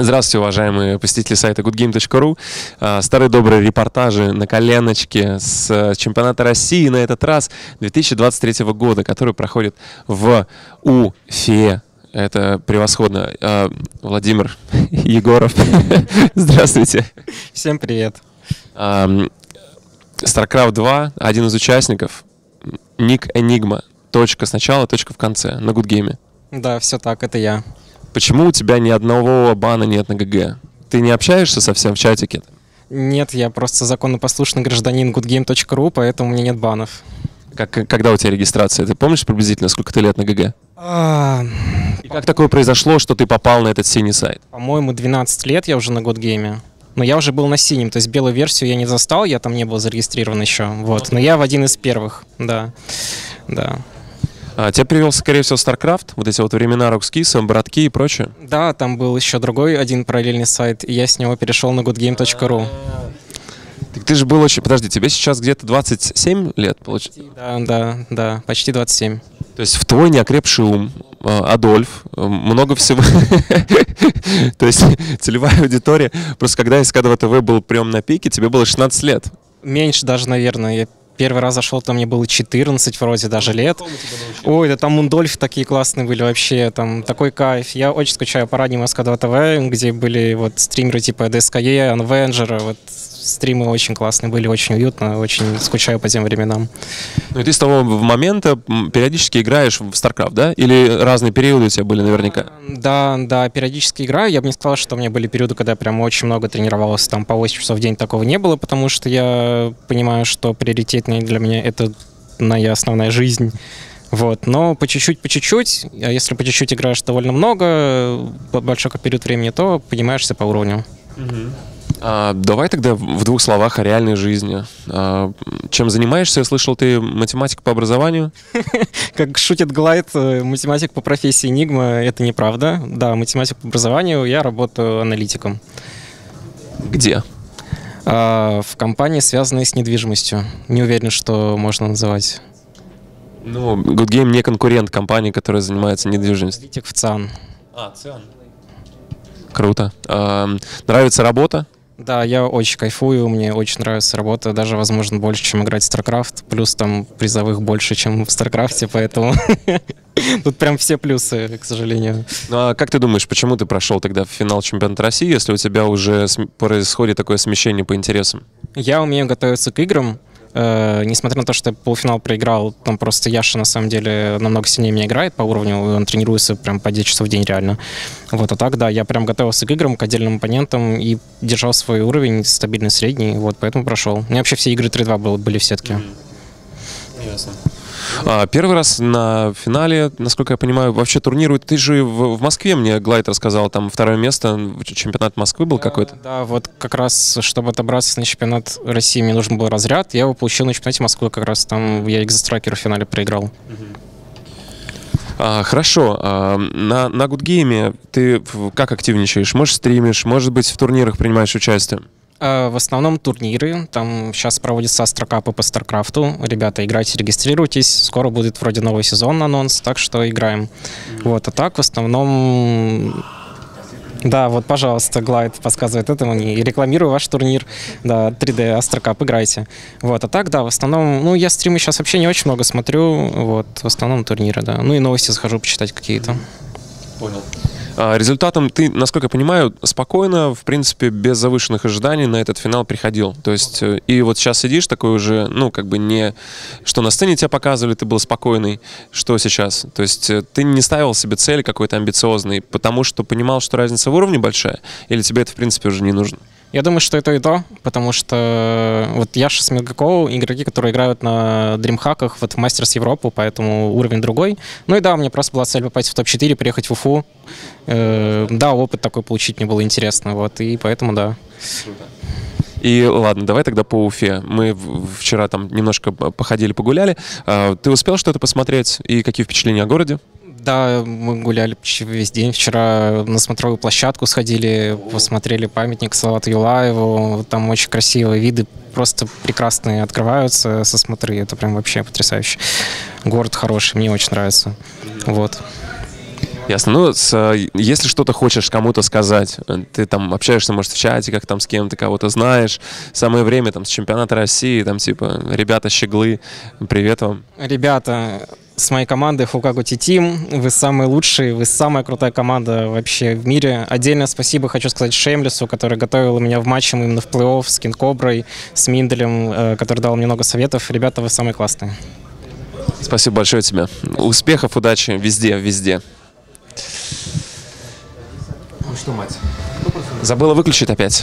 Здравствуйте, уважаемые посетители сайта goodgame.ru. А, старые добрые репортажи на коленочке с э, чемпионата России на этот раз 2023 года, который проходит в Уфе. Это превосходно. А, Владимир Егоров, здравствуйте. Всем привет. StarCraft 2, один из участников, ник Enigma, точка сначала, точка в конце, на Гудгейме. Да, все так, это я. Почему у тебя ни одного бана нет на GG? Ты не общаешься совсем в чатике? Нет, я просто законопослушный гражданин goodgame.ru, поэтому у меня нет банов. Как, когда у тебя регистрация? Ты помнишь приблизительно, сколько ты лет на GG? А... И как такое произошло, что ты попал на этот синий сайт? По-моему, 12 лет я уже на GoodGame е. Но я уже был на синем, то есть белую версию я не застал, я там не был зарегистрирован еще. Вот. Но я в один из первых, да. Да. А, тебя привел, скорее всего, StarCraft, вот эти вот времена Рокскиса, братки и прочее? Да, там был еще другой один параллельный сайт, и я с него перешел на goodgame.ru. Так ты же был очень... Подожди, тебе сейчас где-то 27 лет, получается? Да, да, да, почти 27. То есть в твой неокрепший ум, а, Адольф, много всего. То есть целевая аудитория. Просто когда СК2 ТВ был прям на пике, тебе было 16 лет. Меньше даже, наверное. Я Первый раз зашел, там мне было 14 вроде даже лет. Ой, да там Мундольф такие классные были вообще, там такой кайф. Я очень скучаю по раннему СК2 ТВ, где были вот стримеры типа DSKE, Unvenger, вот стримы очень классные были, очень уютно, очень скучаю по тем временам. Ну и ты с того момента периодически играешь в StarCraft, да? Или разные периоды у тебя были наверняка? Да, да, периодически играю. Я бы не сказал, что у меня были периоды, когда я прям очень много тренировался, там по 8 часов в день такого не было, потому что я понимаю, что приоритетнее для меня это моя основная жизнь. Вот, но по чуть-чуть, по чуть-чуть, а если по чуть-чуть играешь довольно много, большой период времени, то поднимаешься по уровню. Угу. А, давай тогда в двух словах о реальной жизни. А, чем занимаешься? Я слышал, ты математик по образованию? Как шутит Глайд, э, математик по профессии Enigma — это неправда. Да, математик по образованию, я работаю аналитиком. Где? А, в компании, связанной с недвижимостью. Не уверен, что можно называть. Ну, Good Game не конкурент компании, которая занимается недвижимостью. Аналитик в ЦИАН. А, ЦИАН. Круто. А, нравится работа? Да, я очень кайфую, мне очень нравится работа, даже, возможно, больше, чем играть в StarCraft, плюс там призовых больше, чем в StarCraft, поэтому тут прям все плюсы, к сожалению. Ну а как ты думаешь, почему ты прошел тогда в финал чемпионата России, если у тебя уже происходит такое смещение по интересам? Я умею готовиться к играм, Э, несмотря на то, что я полуфинал проиграл, там просто Яша на самом деле намного сильнее меня играет по уровню, он тренируется прям по 10 часов в день реально. Вот, а так, да, я прям готовился к играм, к отдельным оппонентам и держал свой уровень стабильный средний, вот, поэтому прошел. У меня вообще все игры 3-2 были в сетке. Mm-hmm. Ясно. А, первый раз на финале, насколько я понимаю, вообще турнирует. Ты же в, в Москве мне Глайд рассказал, там второе место, чемпионат Москвы был какой-то. Да, вот как раз, чтобы отобраться на чемпионат России, мне нужен был разряд. Я его получил на чемпионате Москвы как раз. Там я Экзострайкер в финале проиграл. А, хорошо. А, на, на GoodGame е ты как активничаешь? Может, стримишь? Может быть, в турнирах принимаешь участие? Э, в основном турниры. Там сейчас проводятся астрокапы по StarCraft у. Ребята, играйте, регистрируйтесь. Скоро будет вроде новый сезон анонс, так что играем. Вот, а так в основном да, вот, пожалуйста, Глайд подсказывает этому. Не рекламирую ваш турнир. Да, 3D Астрокап, играйте. Вот, а так, да, в основном, ну, я стримы сейчас вообще не очень много смотрю. Вот, в основном турниры, да. Ну и новости захожу почитать какие-то. Понял. А, результатом ты, насколько я понимаю, спокойно, в принципе, без завышенных ожиданий на этот финал приходил. То есть, э, и вот сейчас сидишь такой уже, ну, как бы не... Что на сцене тебя показывали, ты был спокойный, что сейчас. То есть э, ты не ставил себе цель какой-то амбициозный, потому что понимал, что разница в уровне большая, или тебе это, в принципе, уже не нужно? Я думаю, что это и то, потому что э, вот Яша с Мегакоу игроки, которые играют на дримхаках, вот в Мастерс Европу, поэтому уровень другой. Ну и да, мне просто была цель попасть в топ-4, приехать в Уфу. Э, да, опыт такой получить мне было интересно, вот, и поэтому да. И ладно, давай тогда по Уфе. Мы вчера там немножко походили, погуляли. А, ты успел что-то посмотреть и какие впечатления о городе? Да, мы гуляли весь день. Вчера на смотровую площадку сходили, посмотрели памятник Салату Юлаеву. Там очень красивые виды, просто прекрасные открываются со смотры. Это прям вообще потрясающе. Город хороший, мне очень нравится. Вот. Ясно. Ну, с, э, если что-то хочешь кому-то сказать, э, ты там общаешься, может, в чате, как там с кем-то кого-то знаешь, самое время там с чемпионата России, там типа, ребята, щеглы, привет вам. Ребята, с моей командой Хукагути Тим. Вы самые лучшие, вы самая крутая команда вообще в мире. Отдельно спасибо хочу сказать Шеймлесу, который готовил меня в матче именно в плей-офф с Кинкоброй, с Минделем, э, который дал мне много советов. Ребята, вы самые классные. Спасибо большое тебе. Успехов, удачи везде, везде. Что, мать? Забыла выключить опять.